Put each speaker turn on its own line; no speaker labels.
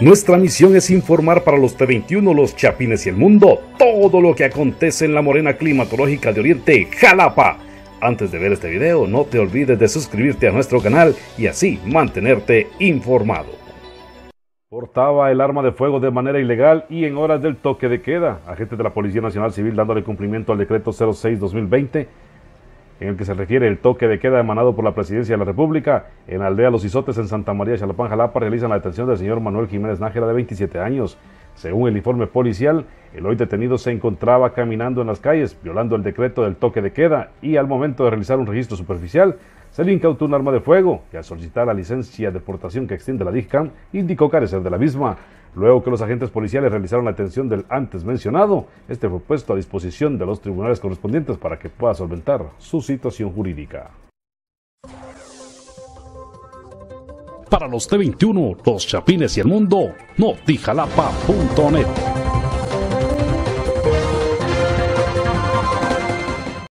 Nuestra misión es informar para los T21, los Chapines y el mundo todo lo que acontece en la morena climatológica de Oriente, Jalapa. Antes de ver este video, no te olvides de suscribirte a nuestro canal y así mantenerte informado. Portaba el arma de fuego de manera ilegal y en horas del toque de queda. Agentes de la Policía Nacional Civil dándole cumplimiento al decreto 06-2020 en el que se refiere el toque de queda emanado por la Presidencia de la República. En la aldea Los Isotes, en Santa María, Chalapán, Jalapa, realizan la detención del señor Manuel Jiménez Nájera, de 27 años. Según el informe policial, el hoy detenido se encontraba caminando en las calles, violando el decreto del toque de queda, y al momento de realizar un registro superficial, se le incautó un arma de fuego, y al solicitar la licencia de portación que extiende la DICAM, indicó carecer de la misma. Luego que los agentes policiales realizaron la detención del antes mencionado, este fue puesto a disposición de los tribunales correspondientes para que pueda solventar su situación jurídica. Para los T21, los Chapines y el mundo, notijalapa.net.